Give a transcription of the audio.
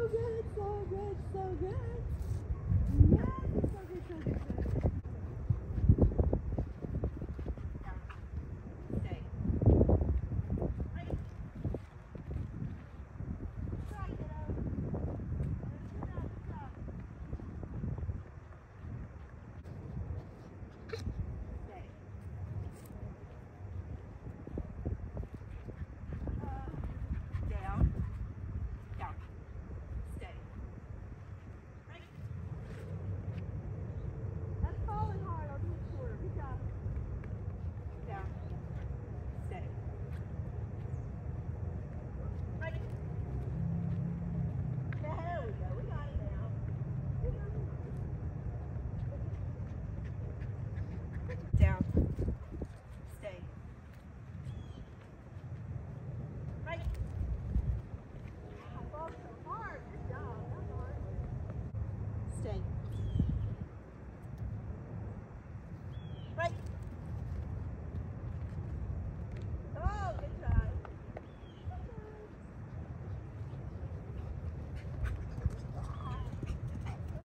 so good, so good, so good.